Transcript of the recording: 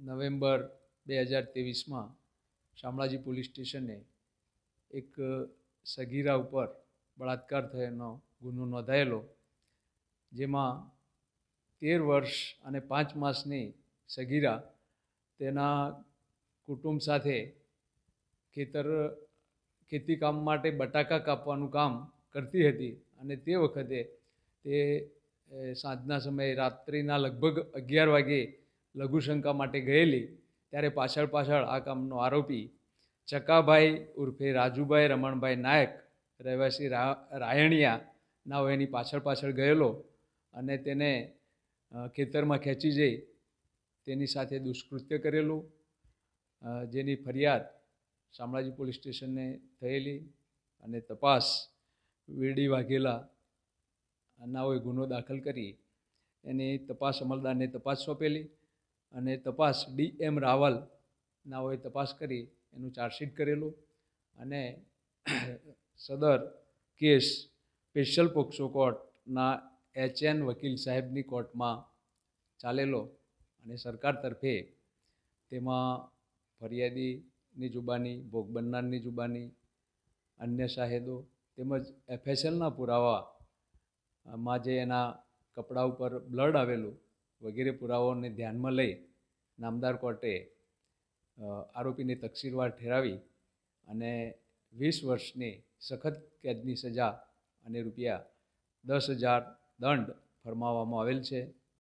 November બે હજાર ત્રેવીસમાં શામળાજી પોલીસ સ્ટેશને એક સગીરા ઉપર બળાત્કાર થયેલો ગુનો નોંધાયેલો, જેમાં તેર વર્ષ અને પાંચ માસની સગીરા તેના કુટુંબ સાથે ખેતર ખેતીકામ માટે બટાકા કાપવાનું કામ કરતી હતી અને તે વખતે તે સાંજના સમયે રાત્રિના લગભગ અગિયાર વાગે લઘુશંકા માટે ગયેલી, ત્યારે પાછળ પાછળ આ કામનો આરોપી ચકાભાઈ ઉર્ફે રાજુભાઈ રમણભાઈ નાયક, રહેવાસી રાયણિયા ના એની પાછળ પાછળ ગયેલો અને તેને ખેતરમાં ખેંચી જઈ તેની સાથે દુષ્કૃત્ય કરેલું જેની ફરિયાદ શામળાજી પોલીસ સ્ટેશનને થયેલી અને તપાસ વીરડી વાઘેલા નાઓએ ગુનો દાખલ કરી, એની તપાસ અમલદારને તપાસ સોંપેલી. અને તપાસ ડી એમ રાવલ નાઓએ તપાસ કરી એનું ચાર્જશીટ કરેલું અને સદર કેસ સ્પેશિયલ પોક્સો કોર્ટના એચ એન વકીલ સાહેબની કોર્ટમાં ચાલેલો અને સરકાર તરફે તેમાં ફરિયાદીની જુબાની, ભોગ બનનારની જુબાની, અન્ય શાહેદો તેમજ એફએસએલના પુરાવા માં જે એના કપડા ઉપર બ્લડ આવેલું વગેરે પુરાવાઓને ધ્યાનમાં લઈ નામદાર કોર્ટે આરોપીને તકસીરવાર ઠેરાવી અને વીસ વર્ષની સખત કેદની સજા અને રૂપિયા દસ હજાર દંડ ફરમાવવામાં આવેલ છે.